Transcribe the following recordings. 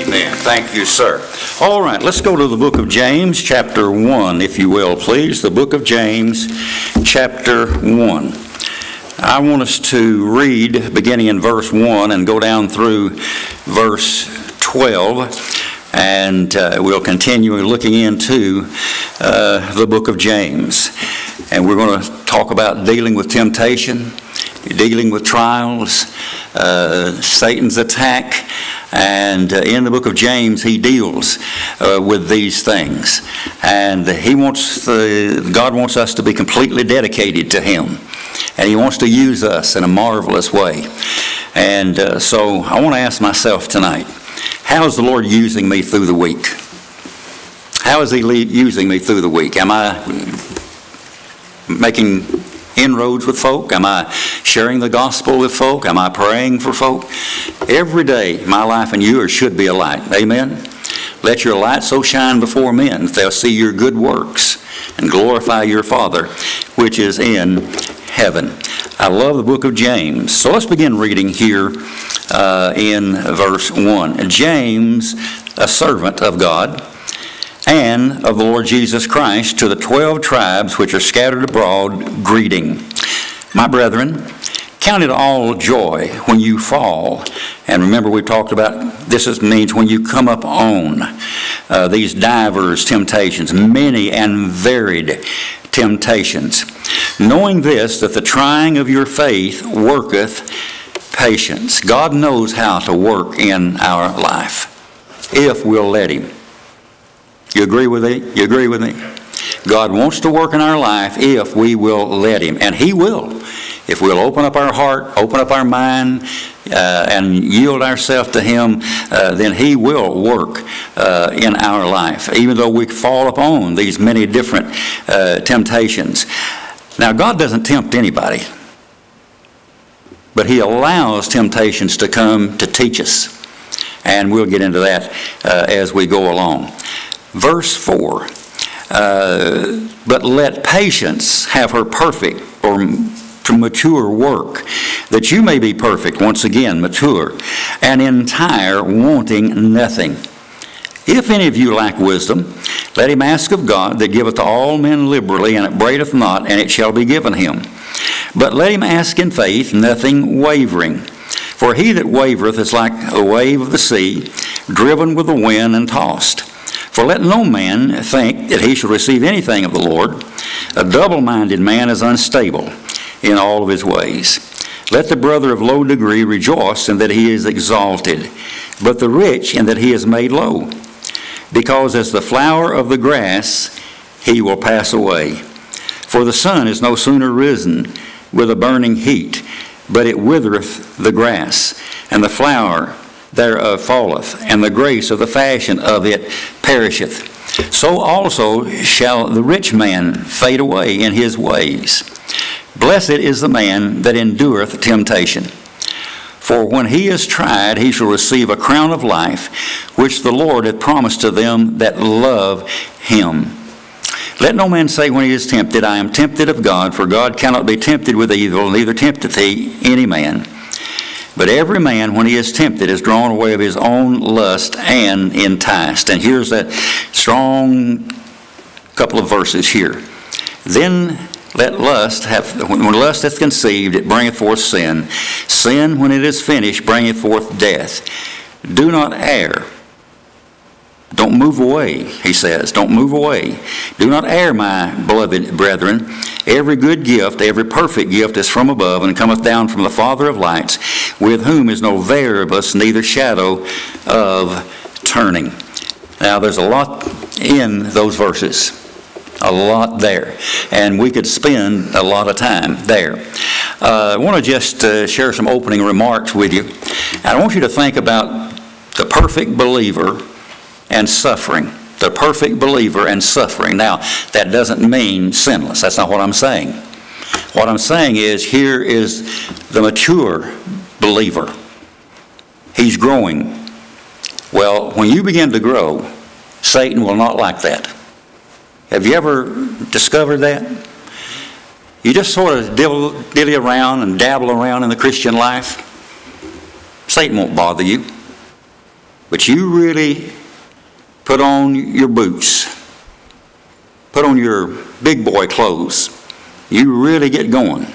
Amen. Thank you, sir. All right, let's go to the book of James, chapter 1, if you will, please. The book of James, chapter 1. I want us to read beginning in verse 1 and go down through verse 12, and uh, we'll continue looking into uh, the book of James. And we're going to talk about dealing with temptation, dealing with trials, uh, Satan's attack, and uh, in the book of James, he deals uh, with these things. And he wants the, God wants us to be completely dedicated to him. And he wants to use us in a marvelous way. And uh, so I want to ask myself tonight, how is the Lord using me through the week? How is he using me through the week? Am I making inroads with folk? Am I sharing the gospel with folk? Am I praying for folk? Every day, my life and yours should be a light. Amen? Let your light so shine before men that they'll see your good works and glorify your Father which is in heaven. I love the book of James. So let's begin reading here uh, in verse 1. James, a servant of God and of the Lord Jesus Christ to the twelve tribes which are scattered abroad, greeting. My brethren, count it all joy when you fall. And remember, we talked about this is, means when you come up on uh, these divers temptations, many and varied temptations. Knowing this, that the trying of your faith worketh patience. God knows how to work in our life if we'll let Him. You agree with me? You agree with me? God wants to work in our life if we will let Him, and He will. If we'll open up our heart, open up our mind, uh, and yield ourselves to Him, uh, then He will work uh, in our life, even though we fall upon these many different uh, temptations. Now, God doesn't tempt anybody, but He allows temptations to come to teach us. And we'll get into that uh, as we go along. Verse 4 uh, But let patience have her perfect or mature work, that you may be perfect, once again, mature, and entire, wanting nothing. If any of you lack wisdom, let him ask of God that giveth to all men liberally, and upbraideth not, and it shall be given him. But let him ask in faith, nothing wavering. For he that wavereth is like a wave of the sea, driven with the wind and tossed. For let no man think that he shall receive anything of the Lord. A double minded man is unstable in all of his ways. Let the brother of low degree rejoice in that he is exalted, but the rich in that he is made low. Because as the flower of the grass, he will pass away. For the sun is no sooner risen with a burning heat, but it withereth the grass, and the flower thereof falleth, and the grace of the fashion of it perisheth. So also shall the rich man fade away in his ways. Blessed is the man that endureth temptation. For when he is tried, he shall receive a crown of life, which the Lord hath promised to them that love him. Let no man say when he is tempted, I am tempted of God, for God cannot be tempted with evil, neither tempteth he any man. But every man, when he is tempted, is drawn away of his own lust and enticed. And here's that strong couple of verses here. Then let lust have, when lust hath conceived, it bringeth forth sin. Sin, when it is finished, bringeth forth death. Do not err. Don't move away, he says. Don't move away. Do not err, my beloved brethren. Every good gift, every perfect gift is from above and cometh down from the Father of lights, with whom is no variableness, neither shadow of turning. Now, there's a lot in those verses. A lot there. And we could spend a lot of time there. Uh, I want to just uh, share some opening remarks with you. I want you to think about the perfect believer and suffering. The perfect believer and suffering. Now, that doesn't mean sinless. That's not what I'm saying. What I'm saying is here is the mature believer. He's growing. Well, when you begin to grow, Satan will not like that. Have you ever discovered that? You just sort of dilly around and dabble around in the Christian life. Satan won't bother you. but you really put on your boots, put on your big boy clothes, you really get going.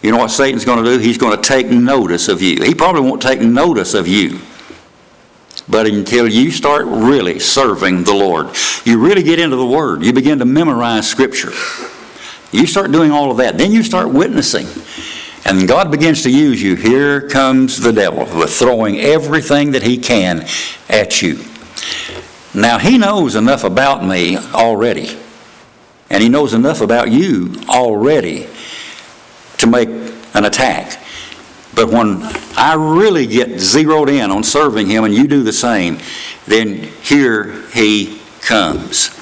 You know what Satan's going to do? He's going to take notice of you. He probably won't take notice of you. But until you start really serving the Lord, you really get into the Word, you begin to memorize Scripture. You start doing all of that. Then you start witnessing. And God begins to use you. Here comes the devil with throwing everything that he can at you. Now, he knows enough about me already. And he knows enough about you already to make an attack. But when I really get zeroed in on serving Him and you do the same, then here He comes.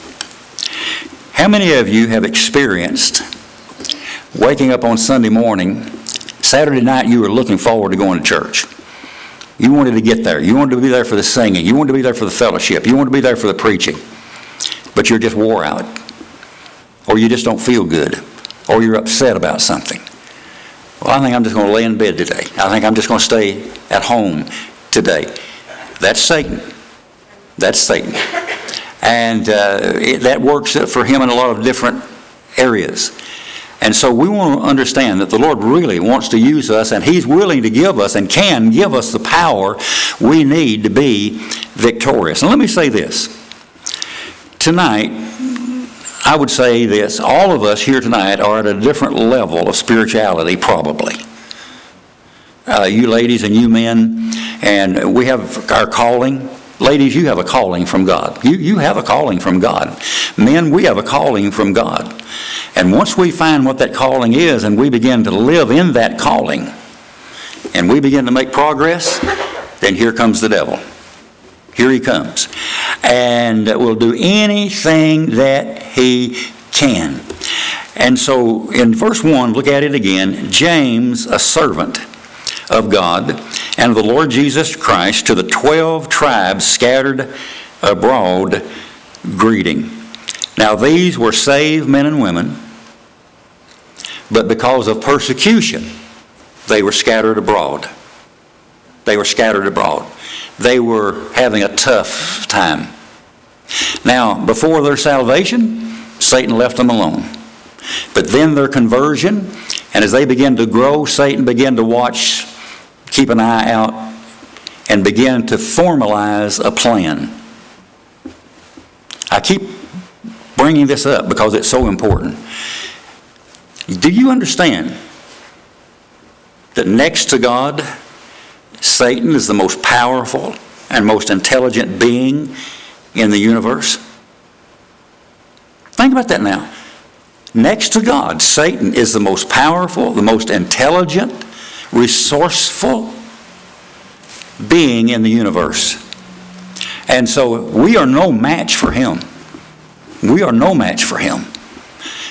How many of you have experienced waking up on Sunday morning, Saturday night you were looking forward to going to church? You wanted to get there. You wanted to be there for the singing. You wanted to be there for the fellowship. You wanted to be there for the preaching. But you're just wore out. Or you just don't feel good. Or you're upset about something. Well, I think I'm just going to lay in bed today. I think I'm just going to stay at home today. That's Satan. That's Satan. And uh, it, that works for him in a lot of different areas. And so we want to understand that the Lord really wants to use us, and He's willing to give us and can give us the power we need to be victorious. And let me say this. Tonight, I would say this all of us here tonight are at a different level of spirituality, probably. Uh, you ladies and you men, and we have our calling. Ladies, you have a calling from God. You, you have a calling from God. Men, we have a calling from God. And once we find what that calling is and we begin to live in that calling, and we begin to make progress, then here comes the devil. Here he comes. And will do anything that he can. And so in verse 1, look at it again. James, a servant of God and the Lord Jesus Christ, to the 12 tribes scattered abroad, greeting. Now these were saved men and women, but because of persecution, they were scattered abroad. They were scattered abroad they were having a tough time. Now, before their salvation, Satan left them alone. But then their conversion, and as they began to grow, Satan began to watch, keep an eye out, and begin to formalize a plan. I keep bringing this up because it's so important. Do you understand that next to God, Satan is the most powerful and most intelligent being in the universe. Think about that now. Next to God, Satan is the most powerful, the most intelligent, resourceful being in the universe. And so we are no match for him. We are no match for him.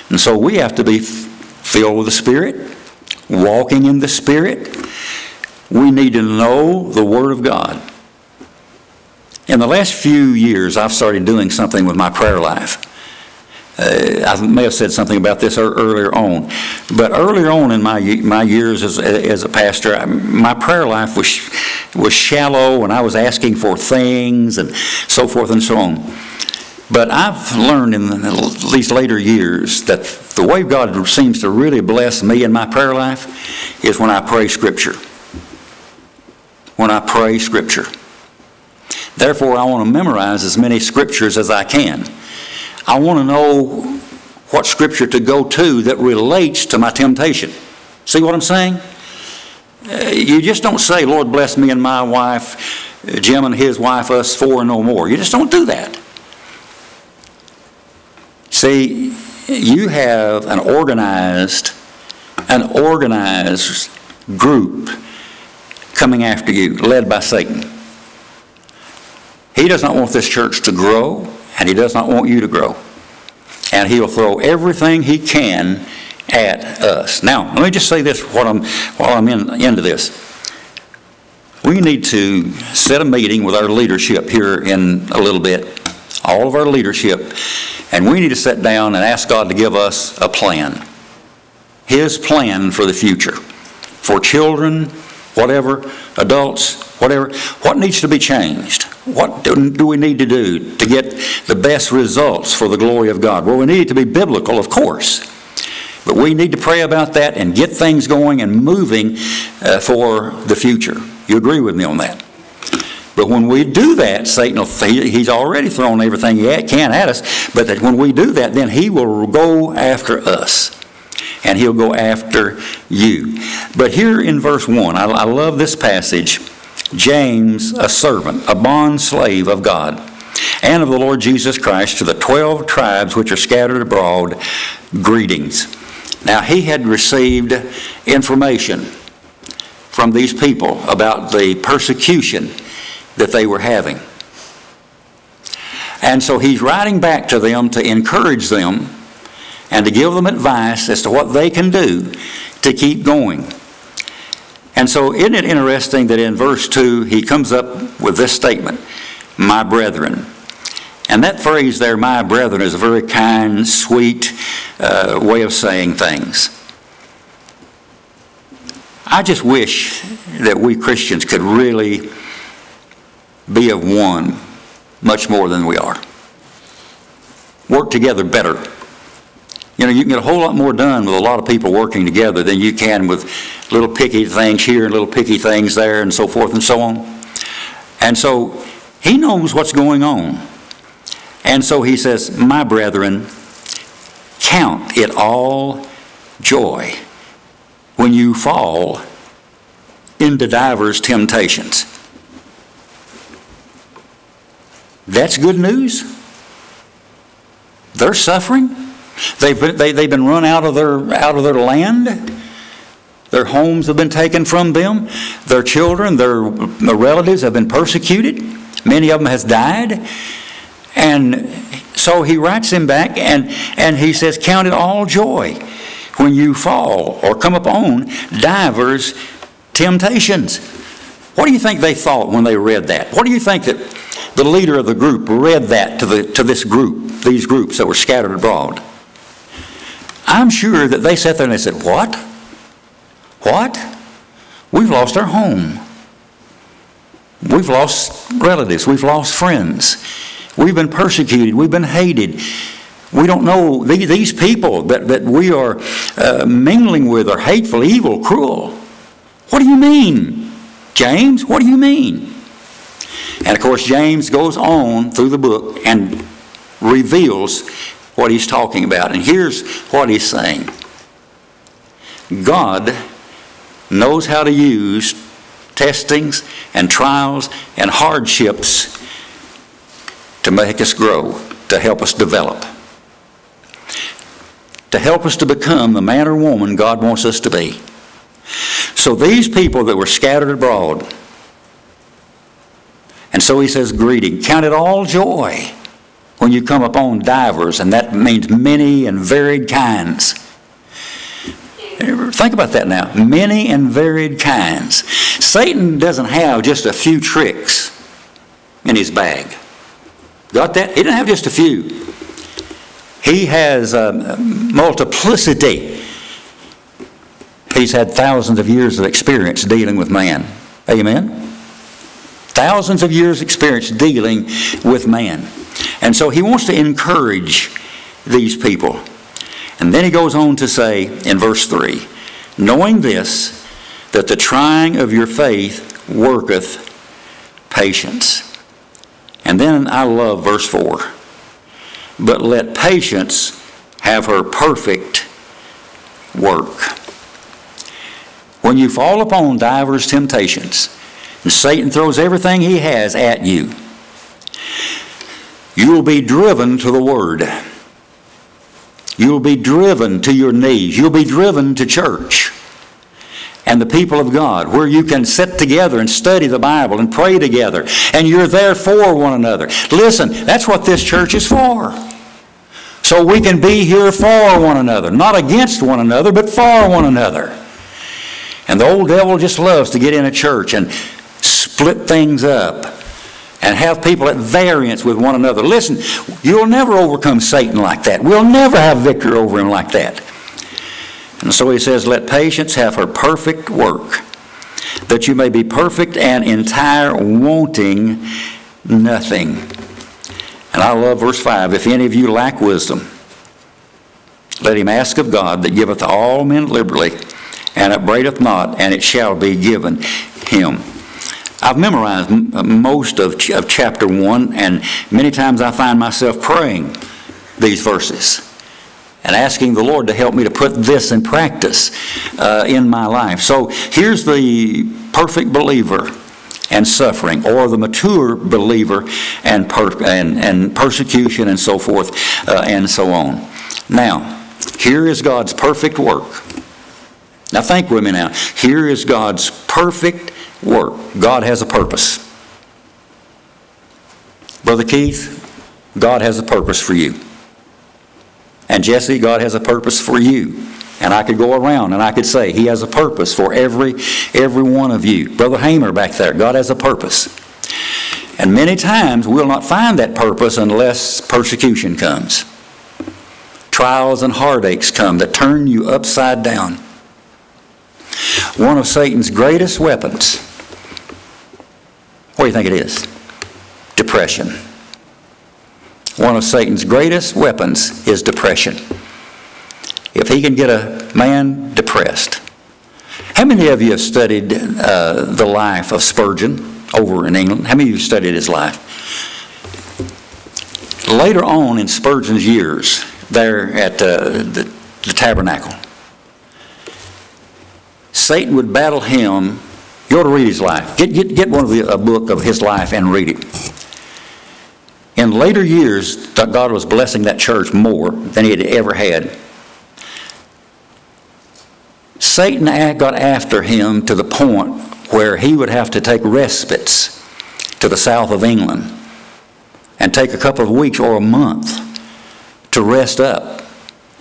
And so we have to be filled with the Spirit, walking in the Spirit, we need to know the Word of God. In the last few years, I've started doing something with my prayer life. Uh, I may have said something about this earlier on, but earlier on in my my years as, as a pastor, my prayer life was was shallow, and I was asking for things and so forth and so on. But I've learned in these later years that the way God seems to really bless me in my prayer life is when I pray Scripture when I pray Scripture. Therefore, I want to memorize as many Scriptures as I can. I want to know what Scripture to go to that relates to my temptation. See what I'm saying? Uh, you just don't say, Lord, bless me and my wife, Jim and his wife, us four and no more. You just don't do that. See, you have an organized, an organized group coming after you, led by Satan. He does not want this church to grow, and he does not want you to grow. And he'll throw everything he can at us. Now, let me just say this while I'm, while I'm in, into this. We need to set a meeting with our leadership here in a little bit, all of our leadership, and we need to sit down and ask God to give us a plan. His plan for the future, for children, whatever, adults, whatever, what needs to be changed? What do we need to do to get the best results for the glory of God? Well, we need it to be biblical, of course. But we need to pray about that and get things going and moving uh, for the future. You agree with me on that? But when we do that, Satan, will, he- he's already thrown everything he can at us, but that when we do that, then he will go after us. And he'll go after you. But here in verse 1, I, I love this passage. James, a servant, a bond slave of God, and of the Lord Jesus Christ, to the 12 tribes which are scattered abroad, greetings. Now, he had received information from these people about the persecution that they were having. And so he's writing back to them to encourage them and to give them advice as to what they can do to keep going. And so, isn't it interesting that in verse 2 he comes up with this statement, my brethren? And that phrase there, my brethren, is a very kind, sweet uh, way of saying things. I just wish that we Christians could really be of one much more than we are. Work together better. You know, you can get a whole lot more done with a lot of people working together than you can with little picky things here and little picky things there and so forth and so on. And so he knows what's going on. And so he says, My brethren, count it all joy when you fall into divers temptations. That's good news. They're suffering. They've been, they, they've been run out of their out of their land. Their homes have been taken from them. Their children, their, relatives have been persecuted. Many of them has died. And so he writes them back and, and he says, Count it all joy when you fall or come upon divers temptations. What do you think they thought when they read that? What do you think that the leader of the group read that to, the, to this group, these groups that were scattered abroad? I'm sure that they sat there and they said, What? What? We've lost our home. We've lost relatives. We've lost friends. We've been persecuted. We've been hated. We don't know, these people that, that we are uh, mingling with are hateful, evil, cruel. What do you mean, James? What do you mean? And of course, James goes on through the book and reveals what he's talking about. And here's what he's saying God knows how to use testings and trials and hardships to make us grow, to help us develop, to help us to become the man or woman God wants us to be. So these people that were scattered abroad, and so he says, greeting, count it all joy when you come upon divers, and that means many and varied kinds. Think about that now. Many and varied kinds. Satan doesn't have just a few tricks in his bag. Got that? He doesn't have just a few. He has a multiplicity. He's had thousands of years of experience dealing with man. Amen? Thousands of years' experience dealing with man. And so he wants to encourage these people. And then he goes on to say in verse 3 knowing this, that the trying of your faith worketh patience. And then I love verse 4 but let patience have her perfect work. When you fall upon divers temptations, and Satan throws everything he has at you, you will be driven to the Word. You'll be driven to your knees. You'll be driven to church and the people of God, where you can sit together and study the Bible and pray together, and you're there for one another. Listen, that's what this church is for. So we can be here for one another, not against one another, but for one another. And the old devil just loves to get in a church and split things up and have people at variance with one another. Listen, you'll never overcome Satan like that. We'll never have victory over him like that. And so he says, Let patience have her perfect work, that you may be perfect and entire, wanting nothing. And I love verse 5 if any of you lack wisdom, let him ask of God that giveth all men liberally and upbraideth not, and it shall be given him. I've memorized most of, ch- of chapter 1, and many times I find myself praying these verses and asking the Lord to help me to put this in practice uh, in my life. So here's the perfect believer and suffering, or the mature believer and, and, and persecution and so forth uh, and so on. Now, here is God's perfect work. Now, think with me now. Here is God's perfect work. God has a purpose. Brother Keith, God has a purpose for you. And Jesse, God has a purpose for you. And I could go around and I could say, He has a purpose for every, every one of you. Brother Hamer back there, God has a purpose. And many times we'll not find that purpose unless persecution comes. Trials and heartaches come that turn you upside down. One of Satan's greatest weapons, what do you think it is? Depression. One of Satan's greatest weapons is depression. If he can get a man depressed. How many of you have studied uh, the life of Spurgeon over in England? How many of you studied his life? Later on in Spurgeon's years, there at uh, the, the tabernacle, Satan would battle him. Go to read his life. Get, get, get one of the, a book of his life and read it. In later years, God was blessing that church more than he had ever had. Satan got after him to the point where he would have to take respites to the south of England and take a couple of weeks or a month to rest up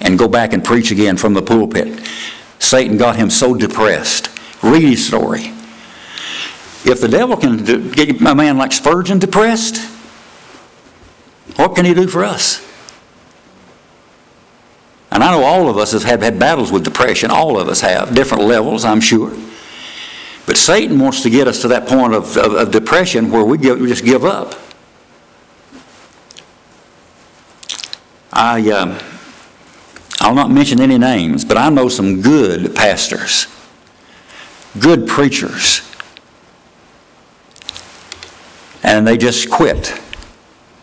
and go back and preach again from the pulpit. Satan got him so depressed. Read his story. If the devil can get a man like Spurgeon depressed, what can he do for us? And I know all of us have had battles with depression. All of us have, different levels, I'm sure. But Satan wants to get us to that point of, of, of depression where we, give, we, just give up. I, uh, I'll not mention any names, but I know some good pastors, good preachers, and they just quit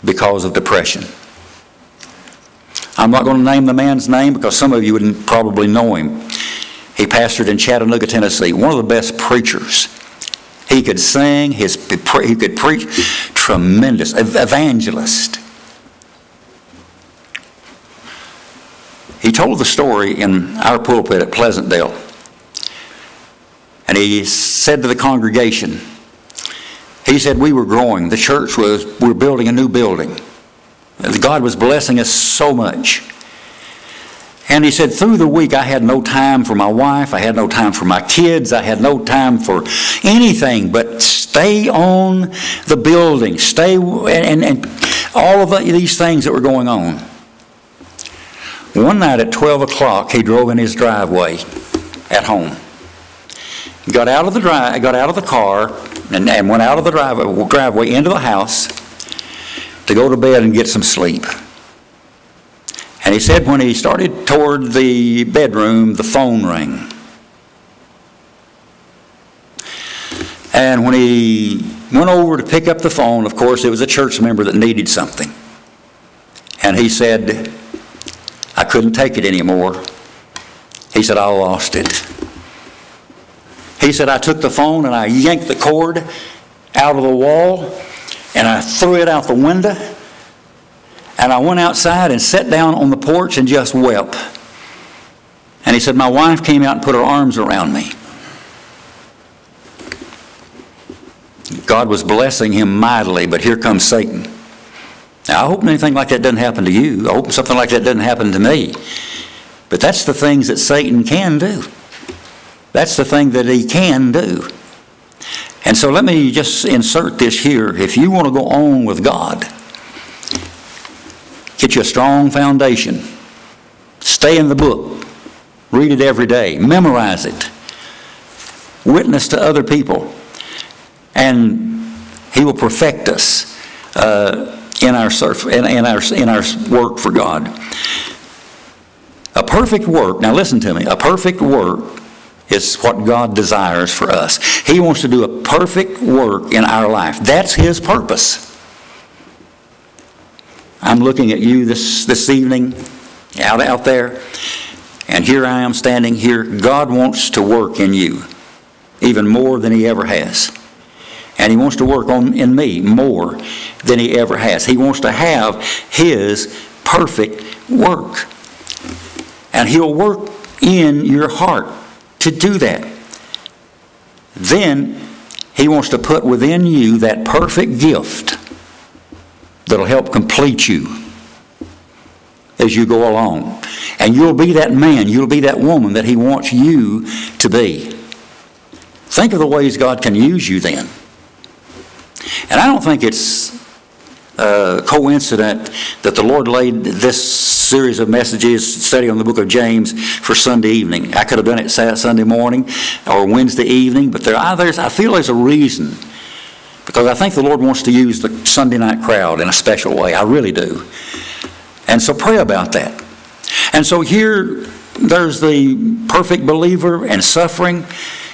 because of depression. I'm not going to name the man's name because some of you wouldn't probably know him. He pastored in Chattanooga, Tennessee, one of the best preachers. He could sing, his, he could preach, tremendous, evangelist. He told the story in our pulpit at Pleasantdale. And he said to the congregation, he said we were growing. The church was, we were building a new building. God was blessing us so much. And he said, through the week, I had no time for my wife. I had no time for my kids. I had no time for anything but stay on the building, stay, and, and all of these things that were going on. One night at 12 o'clock, he drove in his driveway at home. Got out of the drive, got out of the car, and, and went out of the driveway, driveway into the house to go to bed and get some sleep. And he said when he started toward the bedroom, the phone rang. And when he went over to pick up the phone, of course, it was a church member that needed something. And he said, I couldn't take it anymore. He said, I lost it. He said, I took the phone and I yanked the cord out of the wall and I threw it out the window and I went outside and sat down on the porch and just wept. And he said, My wife came out and put her arms around me. God was blessing him mightily, but here comes Satan. Now, I hope anything like that doesn't happen to you. I hope something like that doesn't happen to me. But that's the things that Satan can do. That's the thing that he can do. And so let me just insert this here. If you want to go on with God, get you a strong foundation. Stay in the book. Read it every day. Memorize it. witness to other people. And He will perfect us uh, in, our, surf, in, in, our, in our work for God. A perfect work, now listen to me, a perfect work is what God desires for us. He wants to do a perfect work in our life. That's His purpose. I'm looking at you this, this evening, out, out there, and here I am standing here. God wants to work in you even more than He ever has. And He wants to work on in me more than He ever has. He wants to have His perfect work. And He'll work in your heart to do that. Then He wants to put within you that perfect gift that'll help complete you as you go along. And you'll be that man, you'll be that woman that He wants you to be. Think of the ways God can use you then. And I don't think it's coincident that the Lord laid this series of messages study on the book of James for Sunday evening. I could have done it Sunday morning or Wednesday evening, but there, I, I feel there's a reason because I think the Lord wants to use the Sunday night crowd in a special way. I really do. And so pray about that. And so here, there's the perfect believer and suffering.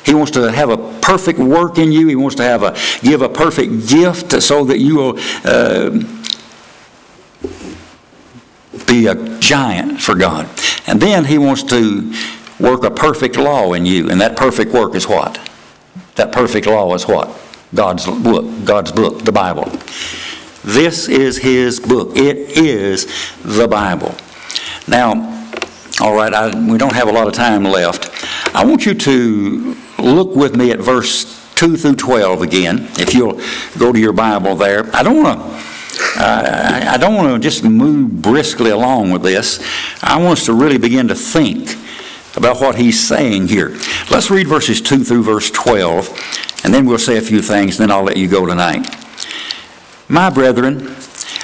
He wants to have a perfect work in you. He wants to have a give a perfect gift so that you will uh, be a giant for God. And then he wants to work a perfect law in you. And that perfect work is what? That perfect law is what? God's book, God's book, the Bible. This is his book. It is the Bible. Now, all right, I, we don't have a lot of time left. I want you to look with me at verse 2 through 12 again, if you'll go to your Bible there. I don't want to. Uh, I don't want to just move briskly along with this. I want us to really begin to think about what he's saying here. Let's read verses 2 through verse 12, and then we'll say a few things, and then I'll let you go tonight. My brethren,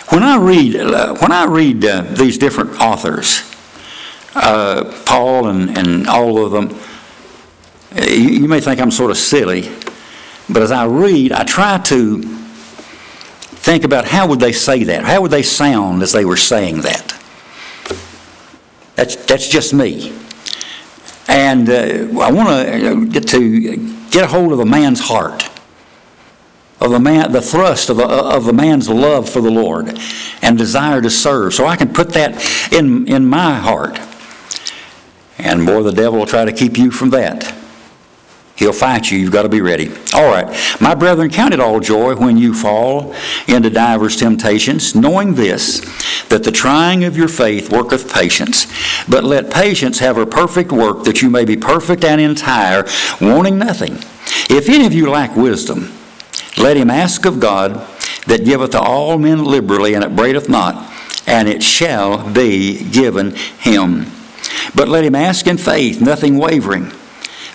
when I read, uh, when I read uh, these different authors, uh, Paul and, and all of them, you, may think I'm sort of silly, but as I read, I try to think about how would they say that? How would they sound as they were saying that? That's, that's just me. And uh, I want to get to get a hold of a man's heart, of the man, the thrust of a, of a man's love for the Lord and desire to serve, so I can put that in in my heart. And more, the devil will try to keep you from that. He'll fight you. You've got to be ready. All right. My brethren, count it all joy when you fall into divers temptations, knowing this, that the trying of your faith worketh patience. But let patience have her perfect work, that you may be perfect and entire, wanting nothing. If any of you lack wisdom, let him ask of God, that giveth to all men liberally, and upbraideth not, and it shall be given him. But let him ask in faith, nothing wavering.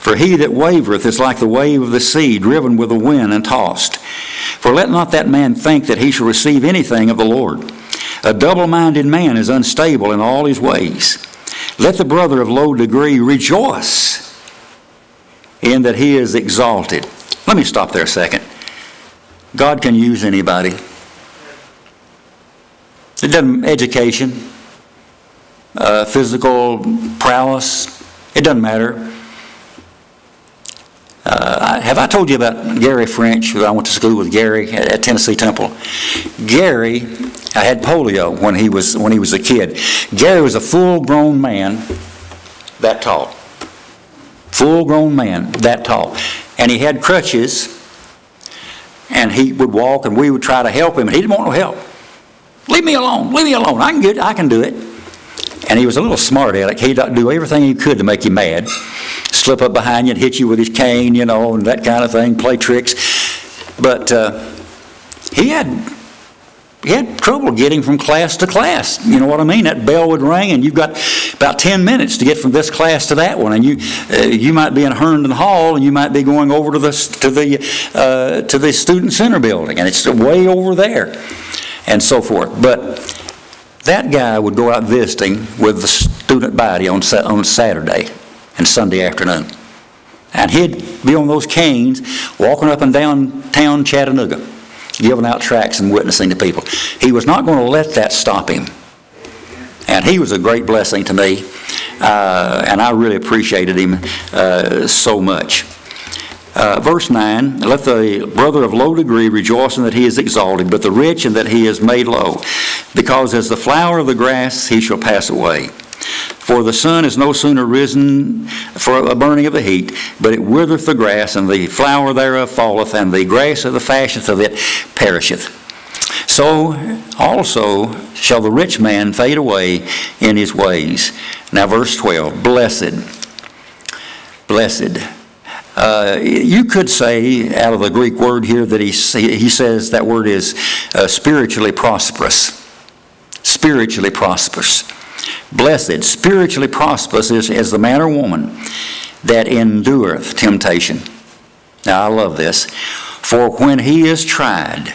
For he that wavereth is like the wave of the sea, driven with the wind and tossed. For let not that man think that he shall receive anything of the Lord. A double minded man is unstable in all his ways. Let the brother of low degree rejoice in that he is exalted. Let me stop there a second. God can use anybody. It doesn't, education, uh, physical prowess, it doesn't matter. Have I told you about Gary French? I went to school with Gary at, at, Tennessee Temple. Gary, I had polio when he was when he was a kid. Gary was a full-grown man, that tall. Full-grown man, that tall, and he had crutches. And he would walk, and we would try to help him, and he didn't want no help. Leave me alone. Leave me alone. I can get. I can do it. And he was a little smart aleck. He'd do everything he could to make you mad slip up behind you and hit you with his cane, you know, and that kind of thing, play tricks. But uh, he had he had trouble getting from class to class. You know what I mean? That bell would ring, and you've got about 10 minutes to get from this class to that one. And you uh, you might be in Herndon Hall, and you might be going over to the to the uh, to the student center building, and it's way over there, and so forth. But that guy would go out visiting with the student body on on Saturday and Sunday afternoon. And he'd be on those canes, walking up and down town Chattanooga, giving out tracts and witnessing to people. He was not going to let that stop him. And he was a great blessing to me, uh, and I really appreciated him uh, so much. Uh, verse 9, let the brother of low degree rejoice in that he is exalted, but the rich in that he is made low. Because as the flower of the grass, he shall pass away. For the sun is no sooner risen for a burning of the heat, but it withereth the grass, and the flower thereof falleth, and the grass of the fashioneth of it perisheth. So also shall the rich man fade away in his ways. Now, verse 12 Blessed, blessed. Uh, you could say, out of the Greek word here, that he, he says that word is uh, spiritually prosperous. Spiritually prosperous. Blessed, spiritually prosperous is, is the man or woman that endureth temptation. Now, I love this. For when he is tried,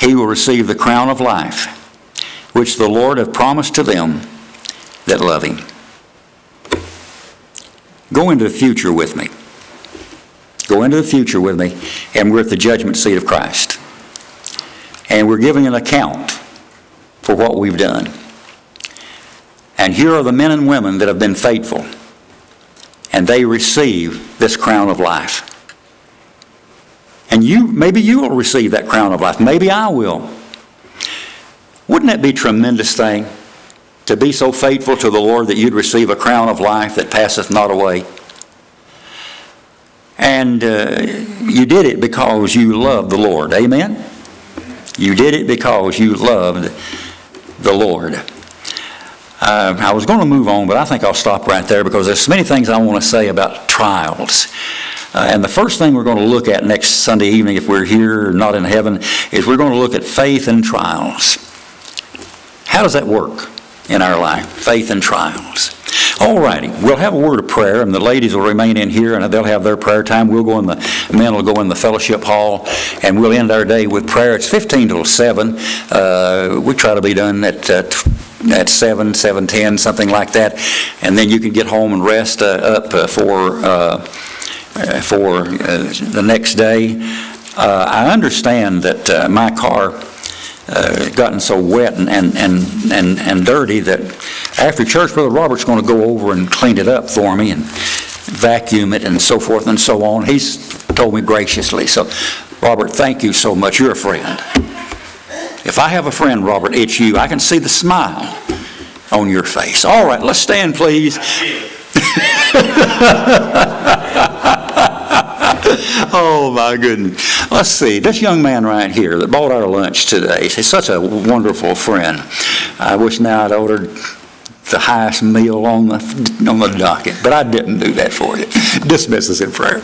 he will receive the crown of life, which the Lord hath promised to them that love him. Go into the future with me. Go into the future with me, and we're at the judgment seat of Christ. And we're giving an account for what we've done. And here are the men and women that have been faithful, and they receive this crown of life. And you, maybe you will receive that crown of life. Maybe I will. Wouldn't that be a tremendous thing? To be so faithful to the Lord that you'd receive a crown of life that passeth not away. And uh, you did it because you loved the Lord. Amen? You did it because you loved the Lord. Uh, I was going to move on, but I think I'll stop right there because there's so many things I want to say about trials. Uh, and the first thing we're going to look at next Sunday evening, if we're here or not in heaven, is we're going to look at faith and trials. How does that work in our life? Faith and trials. All righty, we'll have a word of prayer, and the ladies will remain in here, and they'll have their prayer time. We'll go in the men will go in the fellowship hall, and we'll end our day with prayer. It's 15 till 7. Uh, we try to be done at uh, at 7, 7.10, something like that, and then you can get home and rest uh, up uh, for uh, uh, for uh, the next day. Uh, I understand that my car uh, gotten so wet and, and, and, and, and dirty that after church, Brother Robert's going to go over and clean it up for me and vacuum it and so forth and so on. He's told me graciously. So, Robert, thank you so much. You're a friend. If I have a friend, Robert, it's you. I can see the smile on your face. All right, let's stand, please. oh my goodness. Let's see. This young man right here that bought our lunch today, he's such a wonderful friend. I wish now I'd ordered the highest meal on the, on the docket, but I didn't do that for you. Dismiss us in prayer.